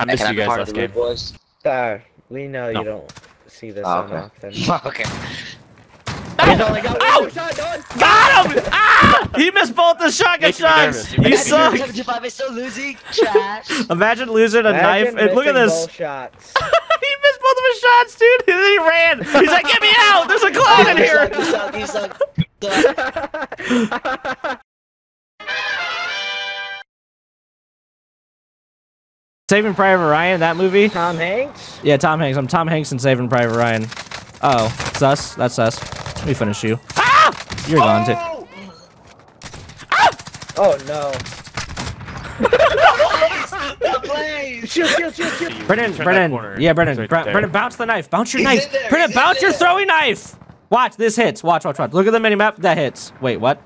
I missed you guys part of last game. Boys? Sir, we know No. you don't see this Oh, on okay. often. okay. He's only got Ow! one shot, Don. Got him! Ah! He missed both the shotgun Making shots. You're You suck. nervous. Still losing. Trash. Imagine losing a knife. And look at this. shots. he missed both of his shots, dude. And then he ran. He's like, "Get me out! There's a clown in You here." suck, you suck, you suck. Saving Private Ryan, that movie? Tom Hanks? Yeah, Tom Hanks. I'm Tom Hanks in Saving Private Ryan. Oh, sus. That's sus. Let me finish you. Ah! You're gone too. Ah! Oh no. Shoot, shoot, shoot, shoot. Brennan, Brennan. Yeah, Brennan. Right Brennan, bounce the knife. Bounce your He's knife. Brennan, he's bounce your there. throwing knife. Watch, this hits. Watch, watch, watch. Look at the minimap. That hits. Wait, what?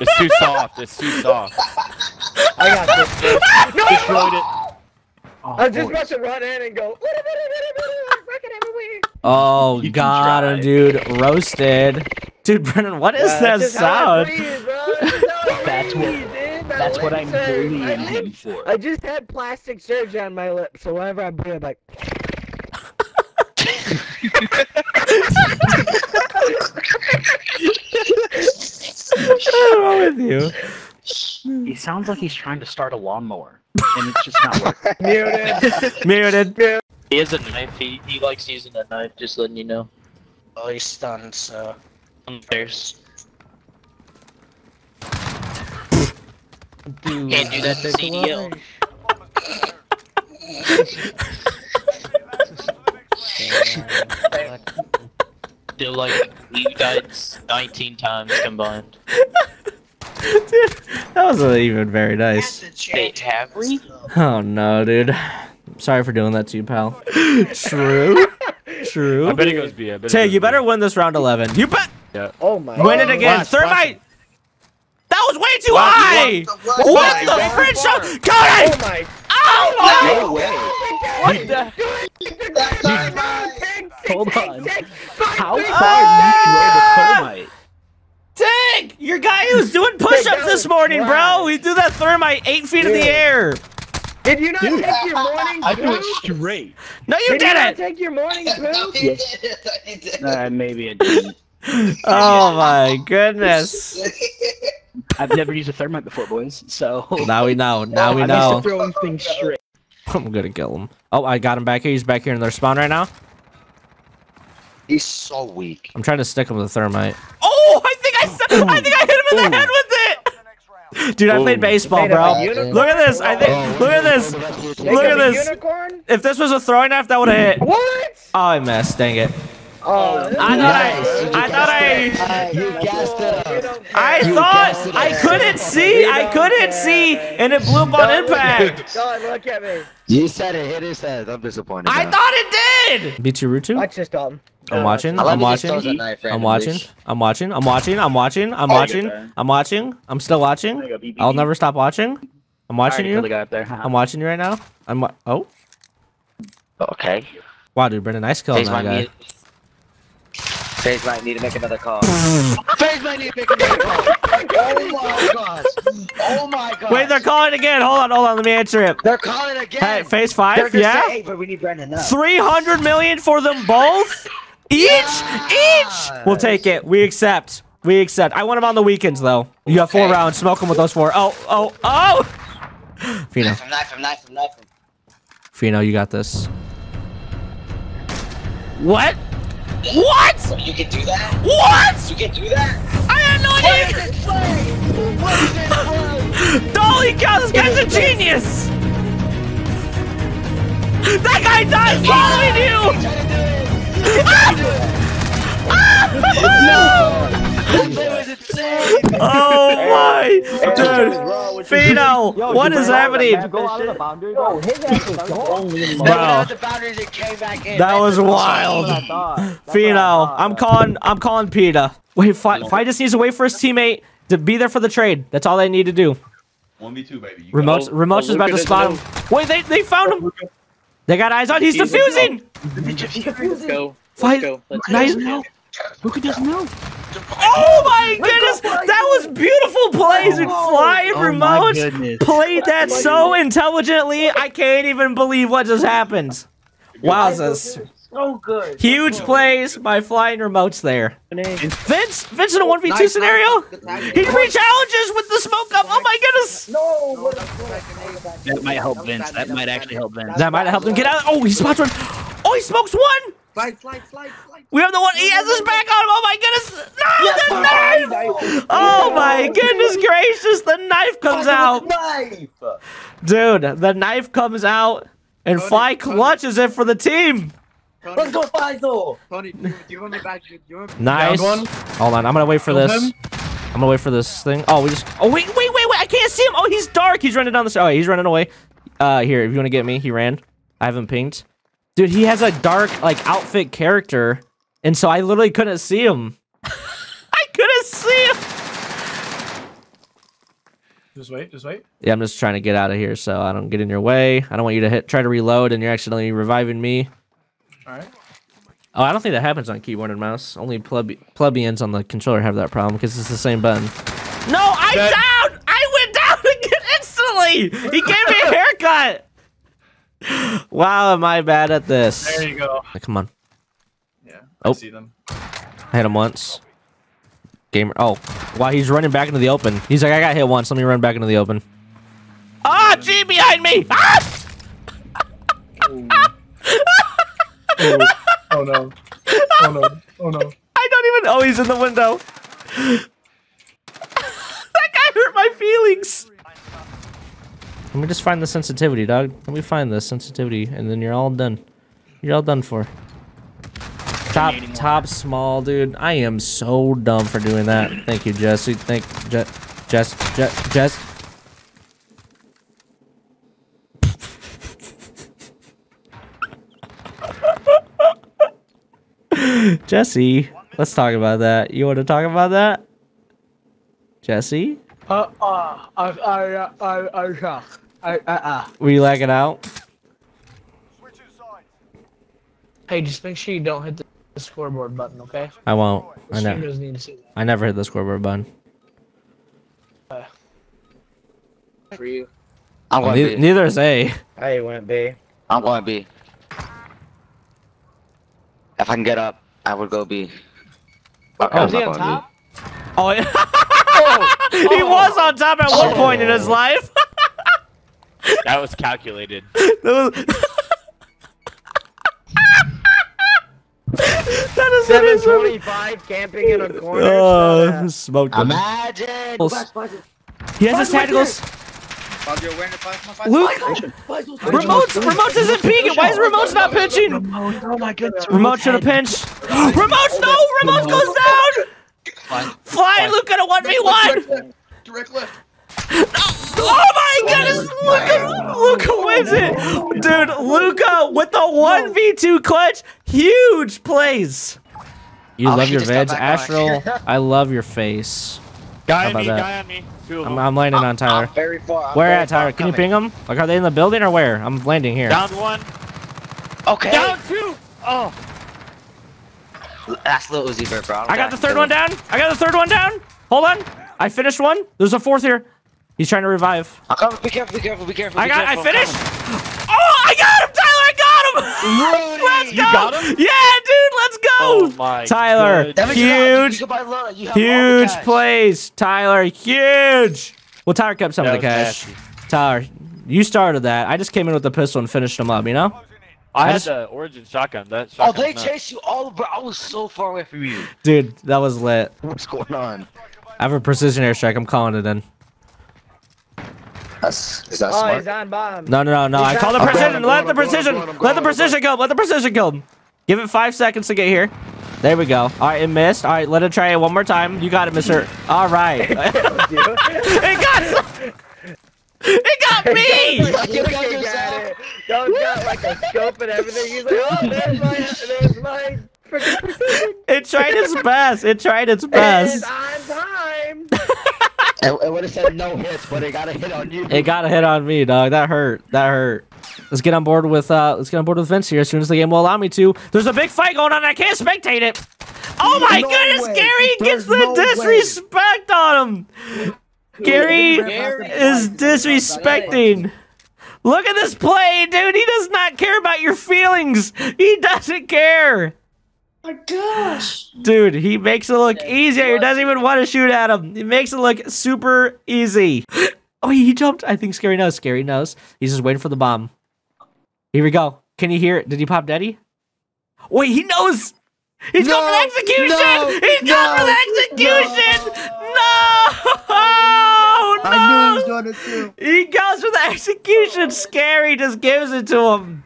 It's too soft. It's too soft. I got this. Destroyed it. I was just about to run in and go. "Wait a minute, wait a minute, fucking everywhere." Oh, You got him, dude. Roasted. Dude, Brennan, what is Uh, that that's just how I sound? breathe. That's just how I That's what- breathe, dude. My That's what I'm are- bullying my for. I just had plastic surgery on my lips, so whenever I breathe, I'm like. What's wrong with you? He hmm. sounds like he's trying to start a lawnmower, and it's just not working. Muted. Muted. He has a knife. He, he likes using a knife, just letting you know. Oh, he's stunned, so. Upstairs. Dude, Can't do that to take a CDL. look. Feel like we died 19 times combined. Dude, that wasn't even very nice. Wait, have we? Oh no, dude. Sorry for doing that to you, pal. True. True. I bet it goes B. I bet Tay, goes you B. better win this round 11. You bet. Yeah. Oh my. Win it again. Flash, Thermite. That was way too Flash, high. What What the the fuck? fridge show? Oh Cody! my. Oh No way. What the? Hold on. How Wait, far did you throw the thermite? Tank! Your guy who's doing push-ups this was morning, bro. We do that thermite eight feet in the air. Did you not Dude, take your morning I threw it poop? straight. No, you Did you not didn't. take your morning poop? Yes. Uh, maybe I didn't. Oh my goodness. I've never used a thermite before, boys. So Now we know. Now we know. I'm know. used to throwing things straight. I'm gonna kill him. Oh, I got him back here. He's back here in their spawn right now. He's so weak. I'm trying to stick him with a thermite. Oh, I think I, s- I think I hit him in the head with it. Dude, I played baseball, bro. Look at this. I think. Look at this. Look at this. If this was a throwing knife, that would have hit. What? Oh, I missed. Dang it. Oh, I thought I. I thought I. You gassed it up. I thought. I couldn't see. I couldn't see, and it blew up on impact. God, look at me. You said it hit his head. I'm disappointed. I now. thought it did. Beat Rutu. Watch this, Dalton. I'm watching. I love I'm just watching. throws I'm watching. I'm watching. I'm watching. I'm watching. I'm watching. I'm watching. I'm still watching. I'll never stop watching. I'm watching Alright, kill the you. guy up there. I'm watching you right now. I'm. wa- Oh. Okay. Wow, dude, Brendan, nice kill on that guy. FaZe might need to make another call. FaZe might need to make another call. Oh my god. Oh my god. Wait, they're calling again. Hold on, hold on. Let me answer it. They're calling again. Hey, phase five. Yeah. Say, hey, but we need Brendan up. Three hundred million for them both. Each. Each. We'll take it. We accept. We accept. I want them on the weekends though. You have four rounds. Smoke them with those four. Oh, oh, oh. Fino, Knife him, knife him, knife him, knife him. Fino, you got this. What? What? You can do that? What? You can do that? I had no idea. What is this? Holy cow, this guy's a genius! That guy died following you! Try to do. That was insane. Oh! Dude, Fino, what is happening? Go out of the boundary. Go. His ass was only in They Bro. went out the boundaries and came back in. That was wild. Fino, I'm calling, I'm calling Peta. Wait, Fi, Fi just needs to wait for his teammate to be there for the trade. That's all they need to do. 1v2, baby. You Remote's, Remote's is about to spot him. Wait, they, they found him. They got eyes on. He's defusing. Let's go. Fi, Let's go. Let's nice. go. Luka doesn't know. Oh my goodness! That was beautiful plays and flying Oh my remotes. goodness. Played that so intelligently. I can't even believe what just happened. Wowzers. So good. Huge plays by flying remotes there. Vince, Vince in a 1v2 scenario? He re-challenges with the smoke up. Oh my goodness. No, what a, what a That might help Vince. That might actually help Vince. That might help him get out. Oh, he spots one. Oh, he smokes one. Slide, slide, slide, slide. We have the one. He has his back on him. Oh my goodness. No, the knife. Oh my goodness gracious. The knife comes out. Knife! Dude, the knife comes out and Fly clutches it for the team. Let's go, Faisal! Tony, do you, want me back? Do you want me Nice. Hold on, I'm gonna wait for Killed this. him. I'm gonna wait for this thing. Oh, we just. Oh wait, wait, wait, wait! I can't see him. Oh, he's dark. He's running down the. Oh, he's running away. Uh, here, if you want to get me, he ran. I haven't pinged. Dude, he has a dark like outfit character, and so I literally couldn't see him. I couldn't see him. Just wait, just wait. Yeah, I'm just trying to get out of here so I don't get in your way. I don't want you to hit try to reload and you're accidentally reviving me. Alright. Oh, I don't think that happens on keyboard and mouse. Only plebe- plebeians on the controller have that problem because it's the same button. No, I That- down! I went down again instantly! He gave me a haircut! Wow, am I bad at this? There you go. Come on. Yeah, Oh. I see them. I hit him once. Gamer. Oh, wow, he's running back into the open. He's like, I got hit once. Let me run back into the open. Ah, G behind me! Ah! Oh, oh no. Oh no. Oh no. I don't even. Oh, he's in the window. that guy hurt my feelings. Let me just find the sensitivity, dog. Let me find the sensitivity, and then you're all done. You're all done for. Top, top, small, dude. I am so dumb for doing that. Thank you, Jesse. Thank Je Jess, Je Jess. Jesse, let's talk about that. You want to talk about that? Jesse? Uh, uh, I, I, I, I, I, I, uh. Were you lagging out? Hey, just make sure you don't hit the, the scoreboard button, okay? I won't. I never. doesn't need to see that. I never hit the scoreboard button. For you. I'm going Neither, B. neither is A. Hey, went B. I'm going B. If I can get up, I would go B. But Oh, I'm he on going top? Oh, he was on top at one point in his life. That was calculated. That was- that is that is 725 camping in a corner. Oh, shut up. smoked him. Imagine! Close. He has his tacticals. Faisal, you're wearing the Faisal, Faisal. Luke, Faisal, Faisal. remotes, remotes isn't peeking. Why is remotes not pitching? Remote, oh my goodness. Remote should have pinched. Remotes, no! Remotes goes down. Fly, Luke at a one v one. Direct left. Direct left. Oh my goodness! Luca, Luca wins it, dude. Luca with the one v two clutch, huge plays. You Oh, love your just got vids, back. Astral. I love your face. Guy on me, that? guy on me. Two of I'm, them. I'm landing on Tyler. I'm very far. I'm Where very at, Tyler? far Can you ping them? Like, are they in the building or where? I'm landing here. Down one. Okay. Down two. Oh. That's Lil Uzi Vert, bro. I got the third one down. I got the third one down. Hold on. I finished one. There's a fourth here. He's trying to revive. I'm coming. Be careful, be careful, be careful. I got. I careful, I'm finished. Oh, I got him, Tyler. I got him. let's go. You got him? Yeah, dude. Let's go. Oh my Tyler, goodness. That means you got- you- huge, you can buy Lil- you have all the huge cash. plays. Tyler, huge. Well, Tyler kept some of the cash. nasty. Tyler, you started that. I just came in with the pistol and finished him up. You know, I I had the origin shotgun. That Oh, they nuts. chased you all over. I was so far away from you. dude, that was lit. What's going on? I have a precision airstrike. I'm calling it in. That's, is that Oh, smart? he's on bomb. No, no, no, no. I call the precision. Let the precision. I'm going, I'm Let the going, I'm precision go. Let the precision go. Give it five seconds to get here. There we go. All right, it missed. All right, let it try it one more time. You got it, Mister. All right. it got. It got me. You got it. Don't got like a scope and everything. He's like, oh, there's my, there's my freaking precision. It tried its best. It tried its It's best. on time. It, it would have said no hits, but it got a hit on you. It got a hit on me, dog. That hurt. That hurt. Let's get on board with uh let's get on board with Vince here as soon as the game will allow me to. There's a big fight going on. I can't spectate it. Oh my No goodness, way. Gary gets the no way. disrespect on him. Gary Gary is disrespecting. Look at this play, dude. He does not care about your feelings. He doesn't care. My gosh. Dude, he makes it look easier. He doesn't even want to shoot at him. He makes it look super easy. Oh, he jumped. I think Scary knows. Scary knows. He's just waiting for the bomb. Here we go. Can you hear it? Did he pop Daddy? Wait, he knows. He's going for the execution. no, He's going for the no, execution. No. No. I knew he was doing it too. He goes for the execution. Scary just gives it to him.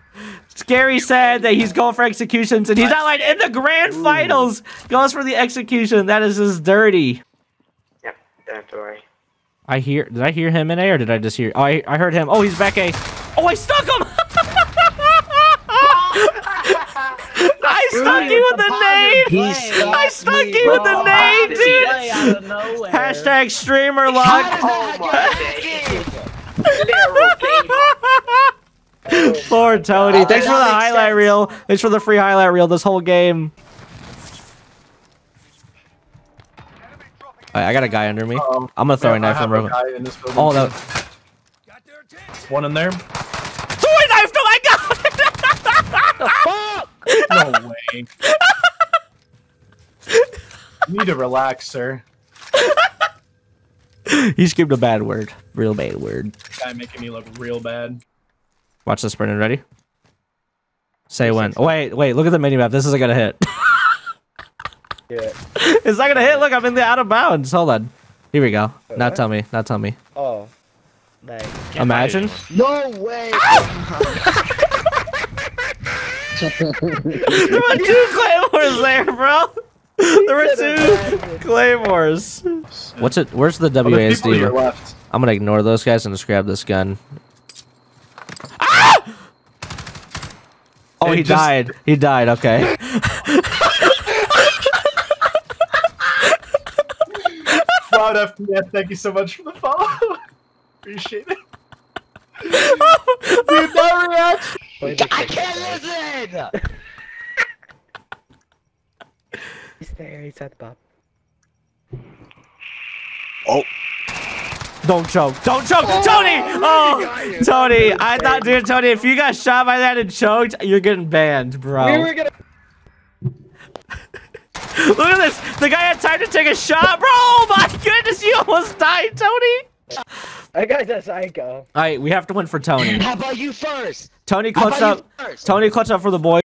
Scary said that he's going for executions, and he's not like in the grand finals. Goes for the execution. That is just dirty. Yep, don't have to worry. I hear. Did I hear him in A or did I just hear? Oh, I, I heard him. Oh, he's back A. Oh, I stuck him. I stuck you with the nade. I stuck stuck you with the nade, dude. Way out of nowhere. Hashtag streamer luck. Poor Tony. Thanks for the highlight sense. reel. Thanks for the free highlight reel this whole game. Alright, I got a guy under me. Um, I'm gonna throw a knife I on have a him. guy in this building. Oh, no. One in there. Throw a knife to my god! No way. you need to relax, sir. he screamed a bad word. Real bad word. Guy making me look real bad. Watch this, Brendan. Ready? Say when. Oh, wait, wait. Look at the mini map. This isn't gonna hit. Yeah. it's not gonna hit. Look, I'm in the out of bounds. Hold on. Here we go. Now tell me. Now tell me. Oh. Nice. Imagine. No way. there were two claymores there, bro. There were two claymores. What's it? Where's the Oh, there's people to your WASD? left. I'm gonna ignore those guys and just grab this gun. Oh, Hey, he just- died. He died. Okay. Cloud FPS, thank you so much for the follow. Appreciate it. Dude, that reaction. I can't listen. He's there. He's at the bottom. Oh. Don't choke. Don't choke. Oh Tony! Oh, Tony. I thought, dude, Tony, if you got shot by that and choked, you're getting banned, bro. We were gonna. Look at this. The guy had time to take a shot, bro. Oh my goodness, you almost died, Tony. That guy's a psycho. All right, we have to win for Tony. How about you first? Tony How clutched up. first? Tony clutched up for the boys.